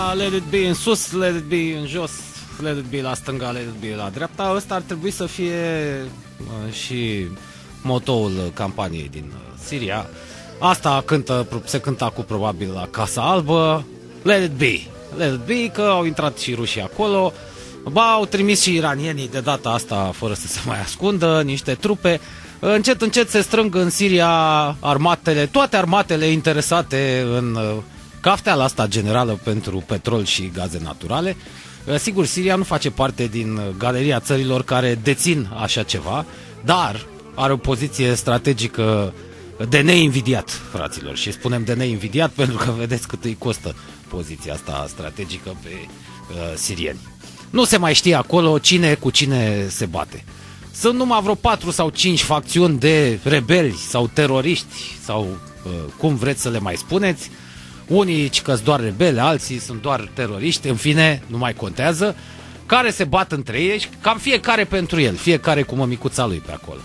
la Let It Be în sus, Let It Be în jos, Let It Be la stânga, Let It Be la dreapta. Ăsta ar trebui să fie uh, și motoul campaniei din uh, Siria. Asta cântă, se cânta cu probabil la Casa Albă. Let it be. Let it be, că au intrat și rușii acolo. Ba, au trimis și iranienii de data asta, fără să se mai ascundă, niște trupe. Încet, încet se strâng în Siria armatele, toate armatele interesate în uh, cafteala asta generală pentru petrol și gaze naturale. Uh, sigur, Siria nu face parte din uh, galeria țărilor care dețin așa ceva, dar are o poziție strategică de neinvidiat, fraților. Și spunem de neinvidiat pentru că vedeți cât îi costă poziția asta strategică pe uh, sirieni. Nu se mai știe acolo cine cu cine se bate. Sunt numai vreo 4 sau 5 facțiuni de rebeli sau teroriști sau uh, cum vreți să le mai spuneți. Unii că sunt doar rebeli, alții sunt doar teroriști, în fine, nu mai contează, care se bat între ei, cam fiecare pentru el, fiecare cu mămicuța lui pe acolo.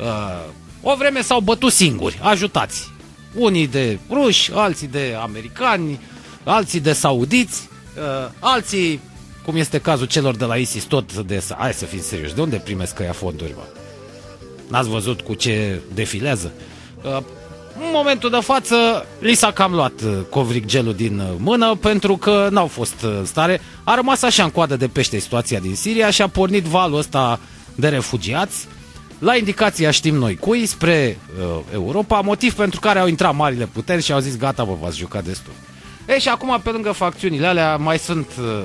Uh, o vreme s-au bătut singuri, ajutați. Unii de ruși, alții de americani, alții de saudiți, uh, alții, cum este cazul celor de la ISIS, tot de... Hai să fim serioși, de unde primesc ăia fonduri, bă? N-ați văzut cu ce defilează? Uh, în momentul de față, li s-a cam luat uh, covric gelul din uh, mână pentru că n-au fost uh, în stare. A rămas așa în coadă de pește situația din Siria și a pornit valul ăsta de refugiați la indicația știm noi cui, spre uh, Europa, motiv pentru care au intrat marile puteri și au zis gata, vă v-ați jucat destul. E și acum, pe lângă facțiunile alea, mai sunt uh,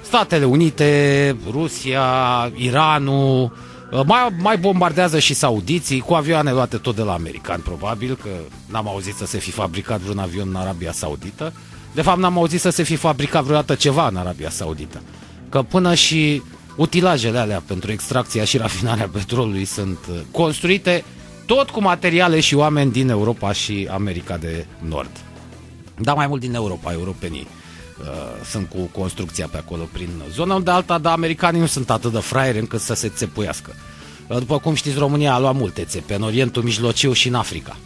Statele Unite, Rusia, Iranul, uh, mai, mai bombardează și saudiții cu avioane luate tot de la americani, probabil, că n-am auzit să se fi fabricat vreun avion în Arabia Saudită. De fapt, n-am auzit să se fi fabricat vreodată ceva în Arabia Saudită. Că până și utilajele alea pentru extracția și rafinarea petrolului sunt uh, construite tot cu materiale și oameni din Europa și America de Nord. Da, mai mult din Europa, europenii uh, sunt cu construcția pe acolo prin zona unde alta, dar americanii nu sunt atât de fraieri încât să se țepuiască. Uh, după cum știți, România a luat multe țepe în Orientul Mijlociu și în Africa.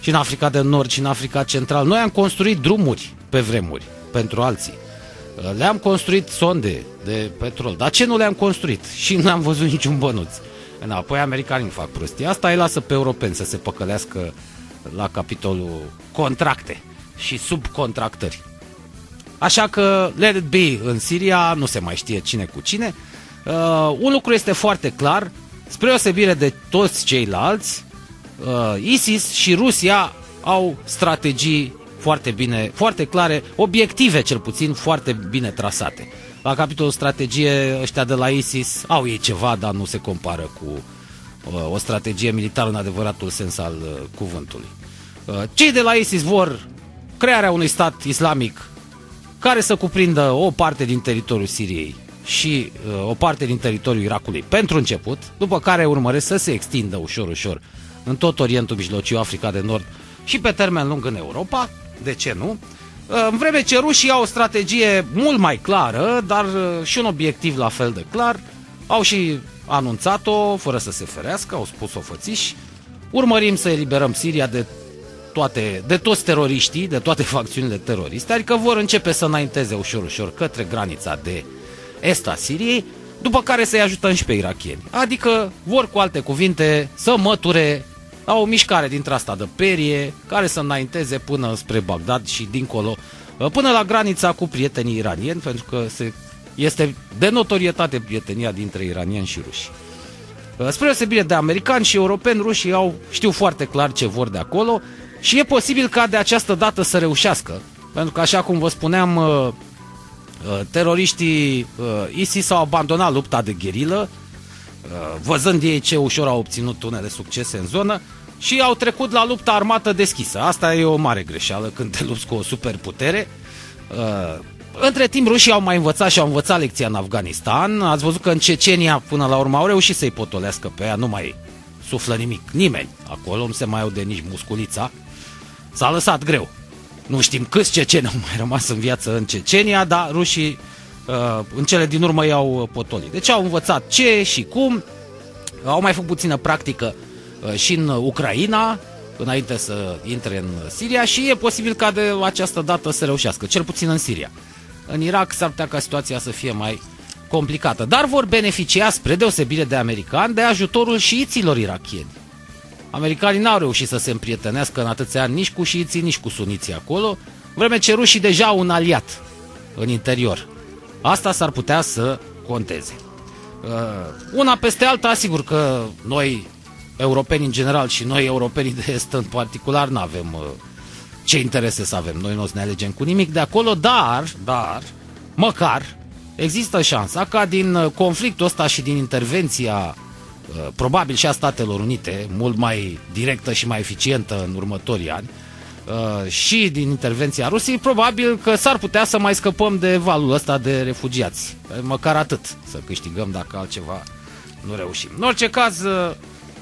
Și în Africa de Nord și în Africa Central. Noi am construit drumuri pe vremuri pentru alții. Uh, le-am construit sonde de petrol. Dar ce nu le-am construit? Și nu am văzut niciun bănuț. Apoi americanii fac prostii. Asta îi lasă pe europeni să se păcălească la capitolul contracte și subcontractări. Așa că let it be în Siria, nu se mai știe cine cu cine. Uh, un lucru este foarte clar, spre osebire de toți ceilalți, uh, ISIS și Rusia au strategii foarte bine, foarte clare, obiective cel puțin foarte bine trasate. La capitolul strategie, ăștia de la ISIS au ei ceva, dar nu se compară cu uh, o strategie militară în adevăratul sens al uh, cuvântului. Uh, cei de la ISIS vor crearea unui stat islamic care să cuprindă o parte din teritoriul Siriei și uh, o parte din teritoriul Irakului pentru început, după care urmăresc să se extindă ușor, ușor în tot Orientul Mijlociu, Africa de Nord și pe termen lung în Europa, de ce nu? În vreme ce rușii au o strategie mult mai clară, dar uh, și un obiectiv la fel de clar, au și anunțat-o, fără să se ferească, au spus-o fățiși, urmărim să eliberăm Siria de, toate, de toți teroriștii, de toate facțiunile teroriste, adică vor începe să înainteze ușor, ușor către granița de est a Siriei, după care să-i ajutăm și pe irachieni. Adică vor, cu alte cuvinte, să măture la o mișcare dintre asta de perie, care să înainteze până spre Bagdad și dincolo, uh, până la granița cu prietenii iranieni, pentru că se, este de notorietate prietenia dintre iranieni și ruși. Uh, spre osebire de americani și europeni, rușii au, știu foarte clar ce vor de acolo și e posibil ca de această dată să reușească, pentru că așa cum vă spuneam, uh, teroriștii ISIS au abandonat lupta de gherilă, văzând ei ce ușor au obținut unele succese în zonă și au trecut la lupta armată deschisă. Asta e o mare greșeală când te lupți cu o superputere. Uh, între timp rușii au mai învățat și au învățat lecția în Afganistan. Ați văzut că în Cecenia până la urmă au reușit să-i potolească pe ea, nu mai suflă nimic, nimeni. Acolo nu se mai aude nici musculița. S-a lăsat greu. Nu știm câți ceceni au mai rămas în viață în Cecenia, dar rușii uh, în cele din urmă i-au potolit. Deci au învățat ce și cum, au mai făcut puțină practică Uh, și în Ucraina, înainte să intre în Siria și e posibil ca de această dată să reușească, cel puțin în Siria. în Irak s-ar putea ca situația să fie mai complicată. Dar vor beneficia, spre deosebire de americani, de ajutorul șiiților irachieni. Americanii n-au reușit să se împrietenească în atâția ani nici cu șiiții, nici cu suniții acolo, vreme ce rușii deja au un aliat în interior. Asta s-ar putea să conteze. Uh, una peste alta, asigur că noi, europeni în general și noi, europenii de est în particular, nu avem uh, ce interese să avem. Noi nu o să ne alegem cu nimic de acolo, dar, dar, măcar, există șansa ca din uh, conflictul ăsta și din intervenția probabil și a Statelor Unite, mult mai directă și mai eficientă în următorii ani, Uh, și din intervenția Rusiei, probabil că s-ar putea să mai scăpăm de valul ăsta de refugiați. Măcar atât să câștigăm dacă altceva nu reușim. În orice caz, uh,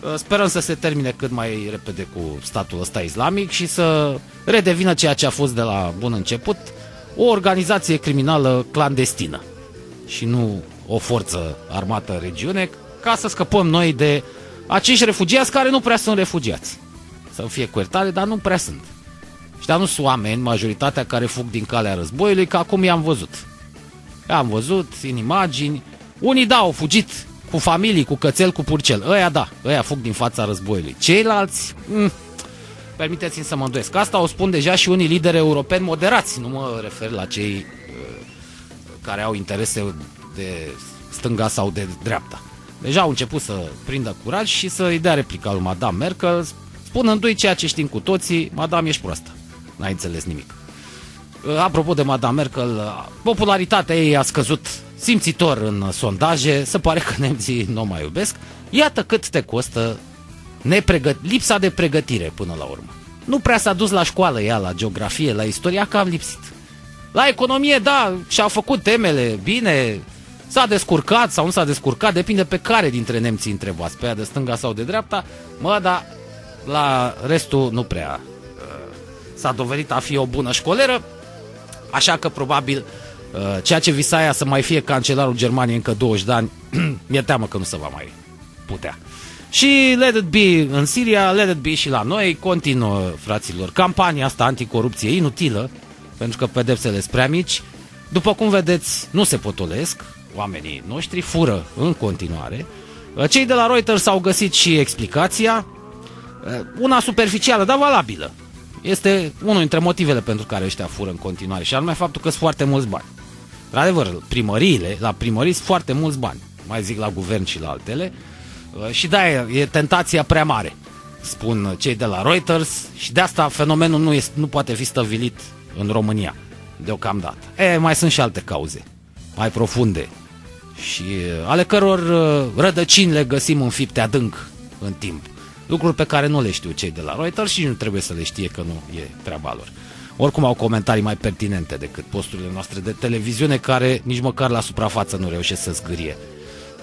uh, sperăm să se termine cât mai repede cu statul ăsta islamic și să redevină ceea ce a fost de la bun început, o organizație criminală clandestină și nu o forță armată în regiune, ca să scăpăm noi de acești refugiați care nu prea sunt refugiați. Să fie cu iertare, dar nu prea sunt. Și dar nu sunt oameni, majoritatea care fug din calea războiului, că acum i-am văzut. I-am văzut în imagini. Unii da, au fugit cu familii, cu cățel, cu purcel. Ăia da, ăia fug din fața războiului. Ceilalți, mm, permiteți-mi să mă îndoiesc. Asta o spun deja și unii lideri europeni moderați. Nu mă refer la cei uh, care au interese de stânga sau de dreapta. Deja au început să prindă curaj și să-i dea replica lui Madame Merkel, spunându-i ceea ce știm cu toții, Madame, ești proastă n-ai înțeles nimic. Uh, apropo de Madame Merkel, uh, popularitatea ei a scăzut simțitor în sondaje, se pare că nemții nu o mai iubesc. Iată cât te costă nepregă- lipsa de pregătire până la urmă. Nu prea s-a dus la școală ea, la geografie, la istoria, că am lipsit. La economie, da, și-a făcut temele, bine, s-a descurcat sau nu s-a descurcat, depinde pe care dintre nemții întrebați, pe aia de stânga sau de dreapta, mă, dar la restul nu prea s-a dovedit a fi o bună școleră, așa că probabil uh, ceea ce visa ea să mai fie cancelarul Germaniei încă 20 de ani, mi-e teamă că nu se va mai putea. Și let it be în Siria, let it be și la noi, continuă, fraților, campania asta anticorupție inutilă, pentru că pedepsele sunt prea mici. După cum vedeți, nu se potolesc, oamenii noștri fură în continuare. Uh, cei de la Reuters au găsit și explicația, uh, una superficială, dar valabilă este unul dintre motivele pentru care ăștia fură în continuare și anume faptul că sunt foarte mulți bani. Într-adevăr, primăriile, la primăriți sunt foarte mulți bani, mai zic la guvern și la altele, uh, și da, e tentația prea mare, spun cei de la Reuters, și de asta fenomenul nu, este, nu poate fi stăvilit în România, deocamdată. E, mai sunt și alte cauze, mai profunde, și uh, ale căror uh, rădăcini le găsim înfipte adânc în timp lucruri pe care nu le știu cei de la Reuters și nu trebuie să le știe că nu e treaba lor. Oricum au comentarii mai pertinente decât posturile noastre de televiziune care nici măcar la suprafață nu reușesc să zgârie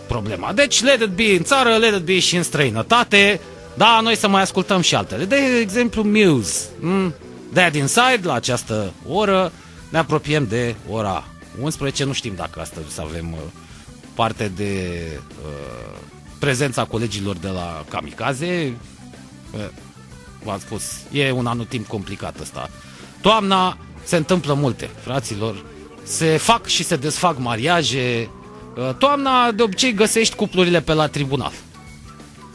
problema. Deci let it be în țară, let it be și în străinătate, da, noi să mai ascultăm și altele. De exemplu, Muse, mm? Dead Inside, la această oră, ne apropiem de ora 11, nu știm dacă astăzi să avem uh, parte de uh, prezența colegilor de la Kamikaze. V-am spus, e un anotimp complicat ăsta. Toamna se întâmplă multe, fraților. Se fac și se desfac mariaje. Toamna de obicei găsești cuplurile pe la tribunal.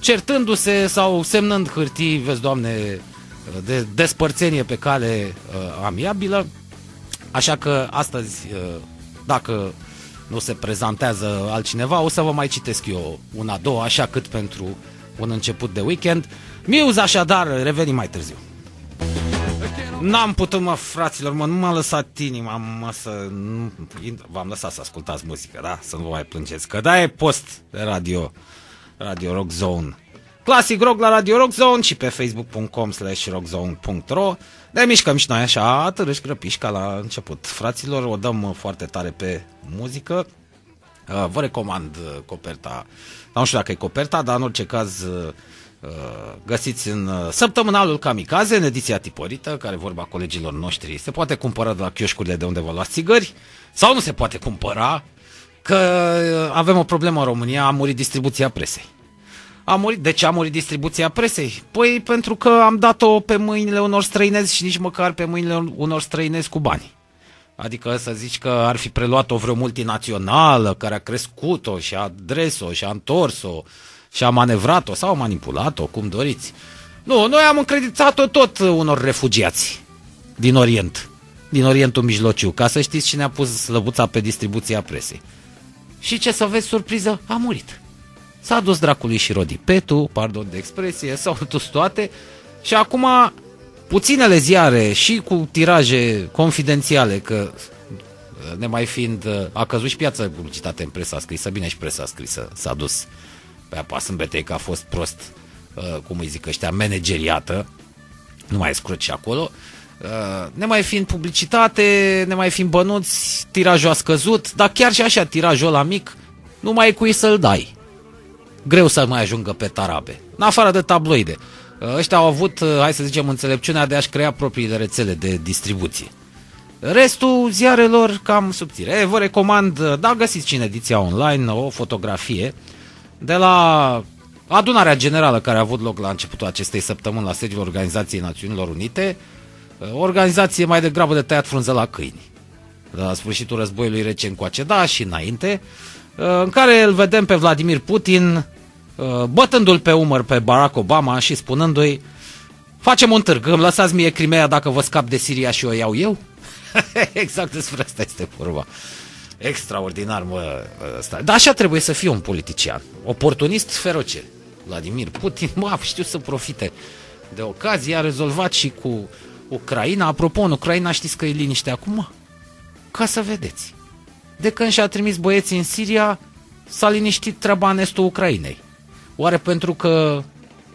Certându-se sau semnând hârtii, vezi, doamne, de despărțenie pe cale uh, amiabilă. Așa că astăzi, uh, dacă nu se prezentează altcineva, o să vă mai citesc eu una, două, așa cât pentru un început de weekend. Muse așadar, revenim mai târziu. N-am putut, mă, fraților, mă, nu m-a lăsat inima, mă, să... Nu, v-am lăsat să ascultați muzică, da? Să nu vă mai plângeți, că da, e post de radio, Radio Rock Zone. Classic Rock la Radio Rock Zone și pe facebook.com slash rockzone.ro Ne mișcăm și noi așa, târâși grăpiși ca la început. Fraților, o dăm foarte tare pe muzică. Uh, vă recomand uh, coperta, nu știu dacă e coperta, dar în orice caz uh, găsiți în săptămânalul Kamikaze, în ediția tiporită, care vorba colegilor noștri, se poate cumpăra de la chioșcurile de unde vă luați țigări, sau nu se poate cumpăra, că avem o problemă în România, a murit distribuția presei. A murit. De ce a murit distribuția presei? Păi pentru că am dat-o pe mâinile unor străinezi și nici măcar pe mâinile unor străinezi cu bani. Adică să zici că ar fi preluat-o vreo multinațională care a crescut-o și a adres-o și a întors-o și a manevrat-o sau a manipulat-o, cum doriți. Nu, noi am încreditat-o tot unor refugiați din Orient, din Orientul Mijlociu, ca să știți cine a pus slăbuța pe distribuția presei. Și ce să vezi, surpriză, a murit. S-a dus dracului și rodipetul, pardon de expresie, s-au dus toate și acum puținele ziare și cu tiraje confidențiale, că ne mai fiind, a căzut și piața de publicitate în presa scrisă, bine și presa scrisă s-a dus pe apa sâmbetei că a fost prost, cum îi zic ăștia, manageriată, nu mai scruci și acolo, ne mai fiind publicitate, ne mai fiind bănuți, tirajul a scăzut, dar chiar și așa tirajul la mic, nu mai e cui să-l dai. Greu să mai ajungă pe tarabe, în afară de tabloide. Ăștia au avut, hai să zicem, înțelepciunea de a-și crea propriile rețele de distribuție. Restul ziarelor cam subțire. E, vă recomand, da, găsiți în ediția online o fotografie de la adunarea generală care a avut loc la începutul acestei săptămâni la sediul Organizației Națiunilor Unite, o organizație mai degrabă de tăiat frunză la câini. La sfârșitul războiului rece încoace, da, și înainte, în care îl vedem pe Vladimir Putin Uh, bătându-l pe umăr pe Barack Obama și spunându-i facem un târg, îmi lăsați mie Crimea dacă vă scap de Siria și o iau eu? exact despre asta este vorba. Extraordinar, mă, ăsta. Dar așa trebuie să fie un politician. Oportunist feroce. Vladimir Putin, mă, știu să profite de ocazie, a rezolvat și cu Ucraina. Apropo, în Ucraina știți că e liniște acum? Ca să vedeți. De când și-a trimis băieții în Siria, s-a liniștit treaba în estul Ucrainei. Oare pentru că,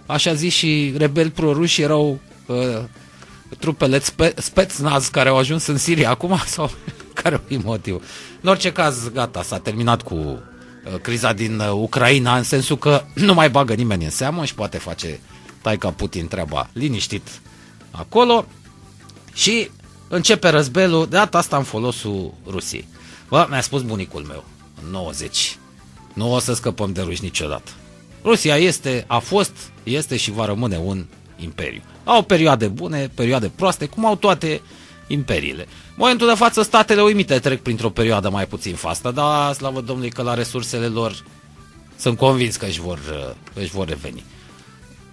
așa zis și rebeli proruși erau uh, trupele spe- Spetsnaz care au ajuns în Siria acum sau care e motivul? În orice caz, gata, s-a terminat cu uh, criza din uh, Ucraina în sensul că nu mai bagă nimeni în seamă și poate face taica Putin treaba liniștit acolo și începe războiul de data asta în folosul Rusiei. Bă, mi-a spus bunicul meu, în 90, nu o să scăpăm de ruși niciodată. Rusia este, a fost, este și va rămâne un imperiu. Au perioade bune, perioade proaste, cum au toate imperiile. În momentul de față, Statele Unite trec printr-o perioadă mai puțin fastă, dar slavă Domnului că la resursele lor sunt convins că își vor, își vor reveni.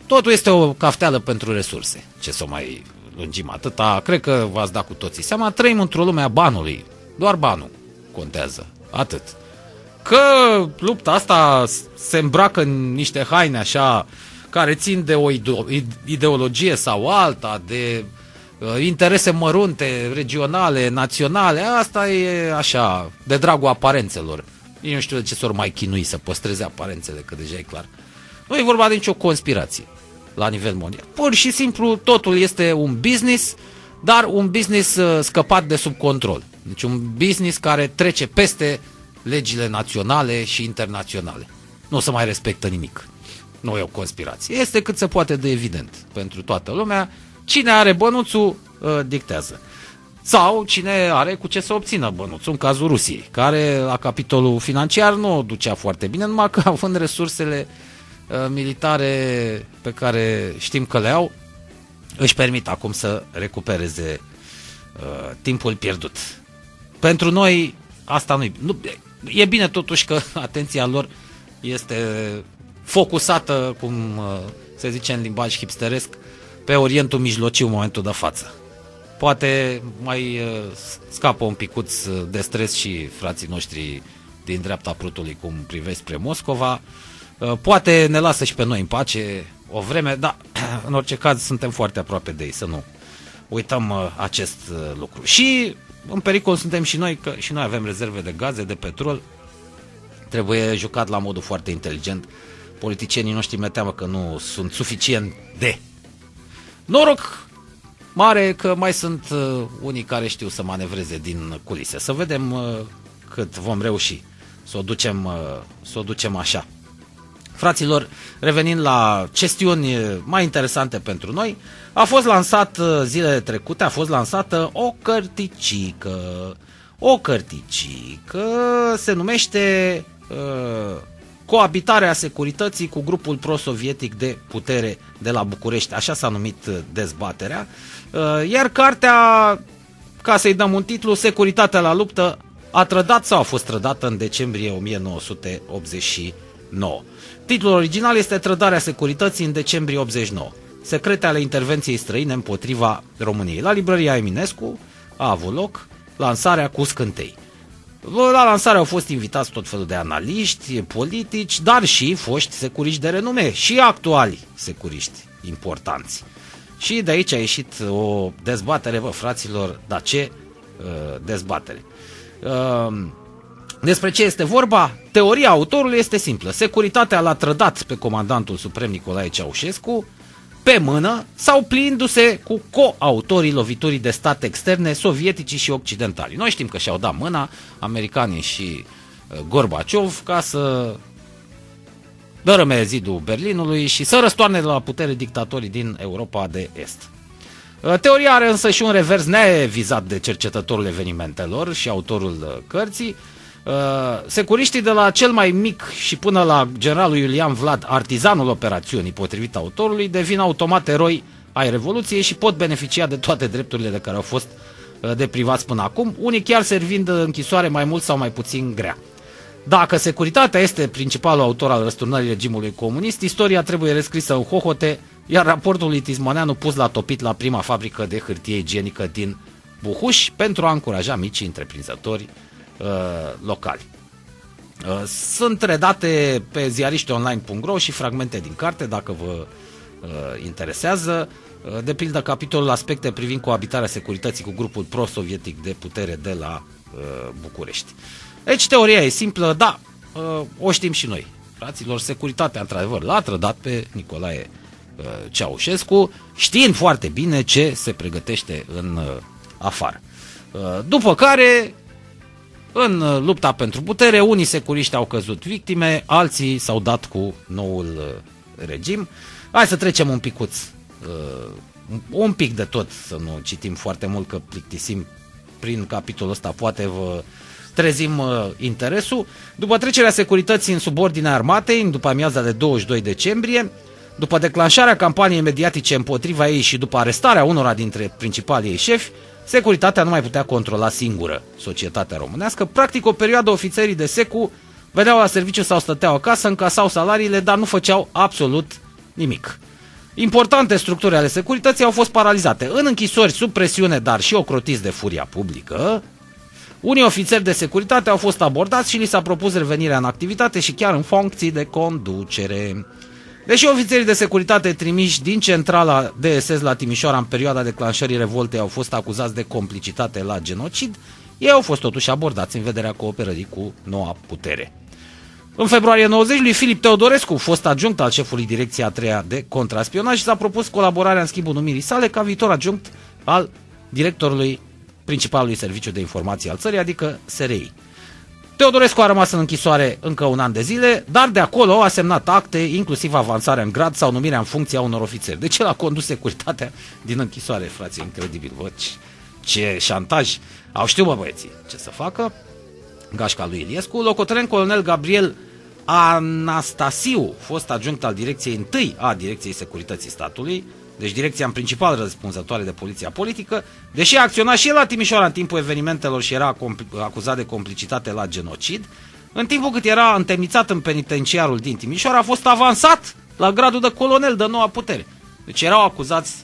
Totul este o cafteală pentru resurse. Ce să mai lungim atâta, cred că v-ați dat cu toții seama, trăim într-o lume a banului. Doar banul contează. Atât. Că lupta asta se îmbracă în niște haine așa care țin de o ideologie sau alta, de uh, interese mărunte, regionale, naționale, asta e așa, de dragul aparențelor. Eu nu știu de ce s-or mai chinui să păstreze aparențele, că deja e clar. Nu e vorba de nicio conspirație la nivel mondial. Pur și simplu totul este un business, dar un business uh, scăpat de sub control. Deci un business care trece peste legile naționale și internaționale. Nu o să mai respectă nimic. Nu e o conspirație. Este cât se poate de evident pentru toată lumea. Cine are bănuțul, uh, dictează. Sau cine are cu ce să obțină bănuțul, în cazul Rusiei, care la capitolul financiar nu o ducea foarte bine, numai că având resursele uh, militare pe care știm că le au, își permit acum să recupereze uh, timpul pierdut. Pentru noi asta nu, nu e bine totuși că atenția lor este focusată, cum uh, se zice în limbaj hipsteresc, pe Orientul Mijlociu în momentul de față. Poate mai uh, scapă un picuț de stres și frații noștri din dreapta prutului cum privesc spre Moscova. Uh, poate ne lasă și pe noi în pace o vreme, dar în orice caz suntem foarte aproape de ei, să nu uităm acest lucru. Și în pericol suntem și noi, că și noi avem rezerve de gaze, de petrol. Trebuie jucat la modul foarte inteligent. Politicienii noștri mi teamă că nu sunt suficient de. Noroc mare că mai sunt uh, unii care știu să manevreze din culise. Să vedem uh, cât vom reuși să o ducem, uh, să o ducem așa. Fraților, revenind la chestiuni mai interesante pentru noi, a fost lansat uh, zilele trecute, a fost lansată o cărticică. O cărticică se numește uh, Coabitarea securității cu grupul prosovietic de putere de la București. Așa s-a numit uh, dezbaterea. Uh, iar cartea ca să-i dăm un titlu, Securitatea la luptă a trădat sau a fost trădată în decembrie 1989. Titlul original este Trădarea securității în decembrie 89. Secrete ale intervenției străine împotriva României. La librăria Eminescu a avut loc lansarea cu scântei. La lansare au fost invitați tot felul de analiști, politici, dar și foști securiști de renume și actuali securiști importanți. Și de aici a ieșit o dezbatere, bă, fraților, dar ce uh, dezbatere? Uh, despre ce este vorba? Teoria autorului este simplă. Securitatea l-a trădat pe comandantul suprem Nicolae Ceaușescu pe mână sau plindu-se cu coautorii loviturii de stat externe sovietici și occidentali. Noi știm că și-au dat mâna americanii și uh, Gorbaciov ca să dărâme zidul Berlinului și să răstoarne de la putere dictatorii din Europa de Est. Uh, teoria are însă și un revers nevizat de cercetătorul evenimentelor și autorul uh, cărții. Uh, securiștii de la cel mai mic și până la generalul Iulian Vlad, artizanul operațiunii potrivit autorului, devin automat eroi ai Revoluției și pot beneficia de toate drepturile de care au fost deprivați până acum, unii chiar servind închisoare mai mult sau mai puțin grea. Dacă securitatea este principalul autor al răsturnării regimului comunist, istoria trebuie rescrisă în hohote, iar raportul lui Tismoneanu pus la topit la prima fabrică de hârtie igienică din Buhuș pentru a încuraja micii întreprinzători uh, locali. Uh, sunt redate pe ziarișteonline.ro și fragmente din carte, dacă vă uh, interesează. Uh, de pildă, capitolul aspecte privind coabitarea securității cu grupul pro-sovietic de putere de la uh, București. Deci teoria e simplă, da, uh, o știm și noi. Fraților, securitatea, într-adevăr, l-a trădat pe Nicolae uh, Ceaușescu, știind foarte bine ce se pregătește în uh, afară. După care, în lupta pentru putere, unii securiști au căzut victime, alții s-au dat cu noul regim. Hai să trecem un picuț, un pic de tot, să nu citim foarte mult, că plictisim prin capitolul ăsta, poate vă trezim uh, interesul. După trecerea securității în subordinea armatei, după amiaza de 22 decembrie, după declanșarea campaniei mediatice împotriva ei și după arestarea unora dintre principalii ei șefi, securitatea nu mai putea controla singură societatea românească. Practic, o perioadă ofițerii de secu veneau la serviciu sau stăteau acasă, încasau salariile, dar nu făceau absolut nimic. Importante structuri ale securității au fost paralizate în închisori sub presiune, dar și ocrotiți de furia publică, unii ofițeri de securitate au fost abordați și li s-a propus revenirea în activitate și chiar în funcții de conducere. Deși ofițerii de securitate trimiși din centrala DSS la Timișoara în perioada declanșării revoltei au fost acuzați de complicitate la genocid, ei au fost totuși abordați în vederea cooperării cu noua putere. În februarie 90, lui Filip Teodorescu, fost adjunct al șefului direcției a treia de contraspionaj, s-a propus colaborarea în schimbul numirii sale ca viitor adjunct al directorului principalului serviciu de informații al țării, adică SRI. Teodorescu a rămas în închisoare încă un an de zile, dar de acolo a semnat acte, inclusiv avansarea în grad sau numirea în funcție a unor ofițeri. De ce l-a condus securitatea din închisoare, frații? Incredibil, bă, ce, ce șantaj. Au știut, bă, băieții, ce să facă. Gașca lui Iliescu, locotenent colonel Gabriel Anastasiu, fost adjunct al direcției întâi a Direcției Securității Statului, deci direcția în principal răspunzătoare de poliția politică, deși a acționat și el la Timișoara în timpul evenimentelor și era acuzat de complicitate la genocid, în timpul cât era întemnițat în penitenciarul din Timișoara, a fost avansat la gradul de colonel de noua putere. Deci erau acuzați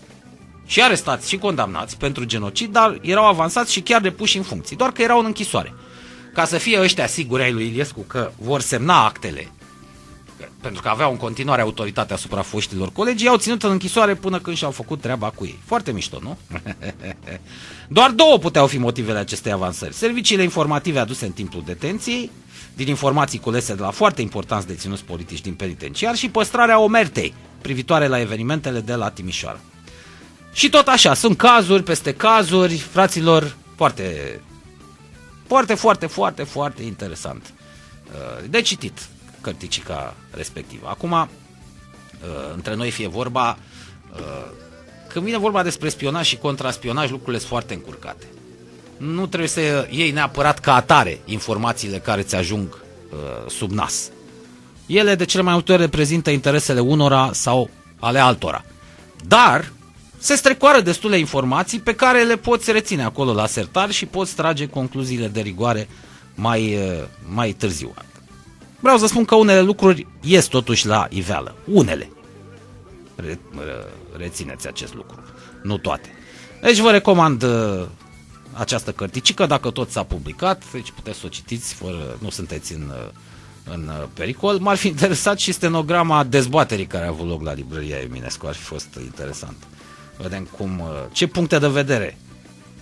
și arestați și condamnați pentru genocid, dar erau avansați și chiar depuși în funcții, doar că erau în închisoare. Ca să fie ăștia siguri ai lui Iliescu că vor semna actele pentru că aveau în continuare autoritate asupra foștilor colegi, i-au ținut în închisoare până când și-au făcut treaba cu ei. Foarte mișto, nu? Doar două puteau fi motivele acestei avansări. Serviciile informative aduse în timpul detenției, din informații culese de la foarte importanți deținuți politici din penitenciar și păstrarea omertei privitoare la evenimentele de la Timișoara. Și tot așa, sunt cazuri peste cazuri, fraților, foarte, foarte, foarte, foarte, foarte interesant uh, de citit cărticica respectivă. Acum, uh, între noi fie vorba, uh, când vine vorba despre spionaj și contraspionaj, lucrurile sunt foarte încurcate. Nu trebuie să iei neapărat ca atare informațiile care ți ajung uh, sub nas. Ele de cele mai multe ori reprezintă interesele unora sau ale altora. Dar se strecoară destule informații pe care le poți reține acolo la sertar și poți trage concluziile de rigoare mai, uh, mai târziu. Vreau să spun că unele lucruri ies totuși la iveală. Unele. Re, rețineți acest lucru. Nu toate. Deci vă recomand uh, această cărticică, dacă tot s-a publicat, deci puteți să o citiți, fără, nu sunteți în, uh, în uh, pericol. M-ar fi interesat și stenograma dezbaterii care a avut loc la librăria Eminescu, ar fi fost interesant. Vedem cum, ce puncte de vedere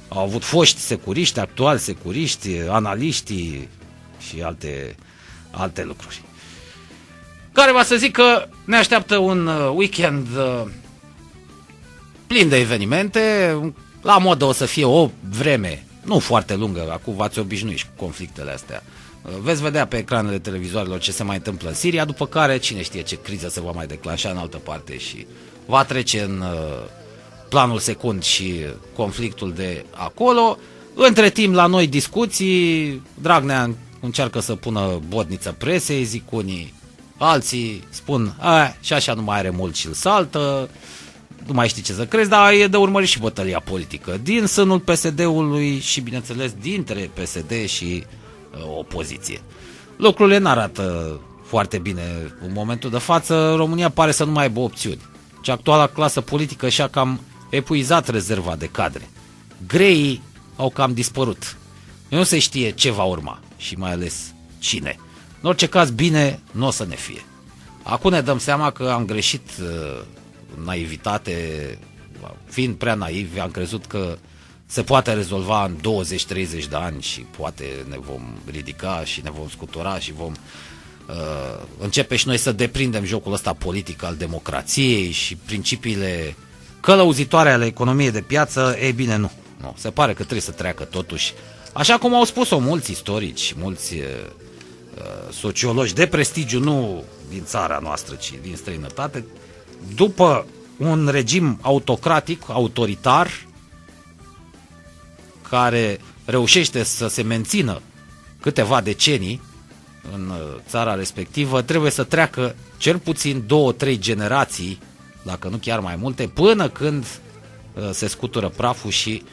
au avut foști securiști, actuali securiști, analiștii și alte, alte lucruri. Care va să zic că ne așteaptă un weekend plin de evenimente. La modă o să fie o vreme nu foarte lungă, acum v-ați obișnuit și cu conflictele astea. Veți vedea pe ecranele televizoarelor ce se mai întâmplă în Siria, după care cine știe ce criză se va mai declanșa în altă parte și va trece în uh, planul secund și conflictul de acolo. Între timp, la noi discuții, Dragnea încearcă să pună bodniță presei, zic unii, alții spun, a, și așa nu mai are mult și îl saltă, nu mai știi ce să crezi, dar e de urmărit și bătălia politică din sânul PSD-ului și, bineînțeles, dintre PSD și uh, opoziție. Lucrurile nu arată foarte bine în momentul de față. România pare să nu mai aibă opțiuni. Cea actuala clasă politică și-a cam epuizat rezerva de cadre. Greii au cam dispărut. Nu se știe ce va urma și mai ales cine. În orice caz, bine nu o să ne fie. Acum ne dăm seama că am greșit uh, naivitate, fiind prea naivi, am crezut că se poate rezolva în 20-30 de ani și poate ne vom ridica și ne vom scutura și vom uh, începe și noi să deprindem jocul ăsta politic al democrației și principiile călăuzitoare ale economiei de piață, ei bine, nu. nu. Se pare că trebuie să treacă totuși. Așa cum au spus-o mulți istorici, mulți uh, sociologi de prestigiu, nu din țara noastră, ci din străinătate, după un regim autocratic, autoritar, care reușește să se mențină câteva decenii în uh, țara respectivă, trebuie să treacă cel puțin două, trei generații, dacă nu chiar mai multe, până când uh, se scutură praful și uh,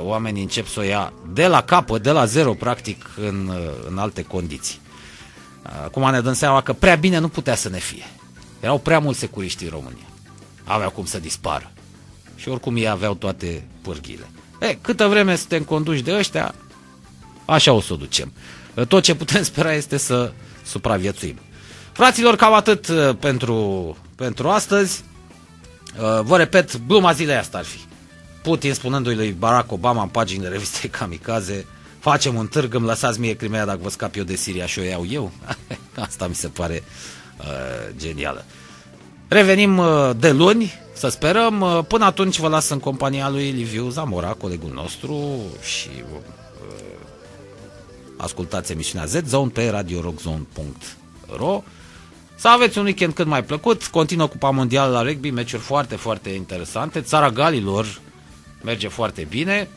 oamenii încep să o ia de la capăt, de la zero, practic, în, în alte condiții. Acum ne dăm seama că prea bine nu putea să ne fie. Erau prea mulți securiști în România. Aveau cum să dispară. Și oricum ei aveau toate pârghile. E, câtă vreme suntem conduși de ăștia, așa o să o ducem. Tot ce putem spera este să supraviețuim. Fraților, cam atât uh, pentru, pentru astăzi. Uh, vă repet, gluma zilei asta ar fi. Putin spunându-i lui Barack Obama în paginile revistei Kamikaze, facem un târg, îmi lăsați mie Crimea dacă vă scap eu de Siria și o iau eu. Asta mi se pare uh, genială. Revenim uh, de luni, să sperăm. Uh, până atunci vă las în compania lui Liviu Zamora, colegul nostru și uh, ascultați emisiunea Z-Zone pe radiorockzone.ro Să aveți un weekend cât mai plăcut. Continuă Cupa Mondială la rugby, meciuri foarte, foarte interesante. Țara Galilor merge foarte bine.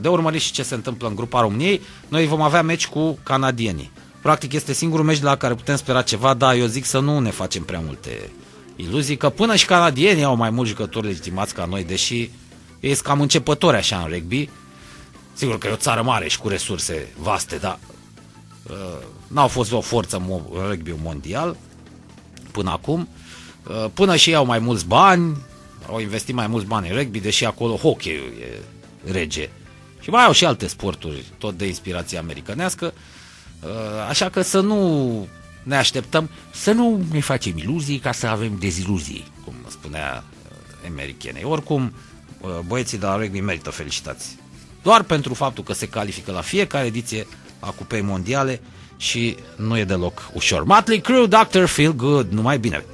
De urmărit și ce se întâmplă în grupa României. Noi vom avea meci cu canadienii. Practic este singurul meci de la care putem spera ceva, dar eu zic să nu ne facem prea multe iluzii, că până și canadienii au mai mulți jucători legitimați ca noi, deși ei sunt cam începători așa în rugby. Sigur că e o țară mare și cu resurse vaste, dar uh, n-au fost o forță mo- rugby mondial până acum. Uh, până și ei au mai mulți bani, au investit mai mulți bani în rugby, deși acolo hockey e rege. Și mai au și alte sporturi, tot de inspirație americanească. Uh, așa că să nu ne așteptăm să nu ne facem iluzii ca să avem deziluzii, cum spunea uh, americanei. Oricum, uh, băieții de la rugby merită felicitați. Doar pentru faptul că se califică la fiecare ediție a Cupei Mondiale și nu e deloc ușor. Motley Crue, Dr. Feel Good, numai bine!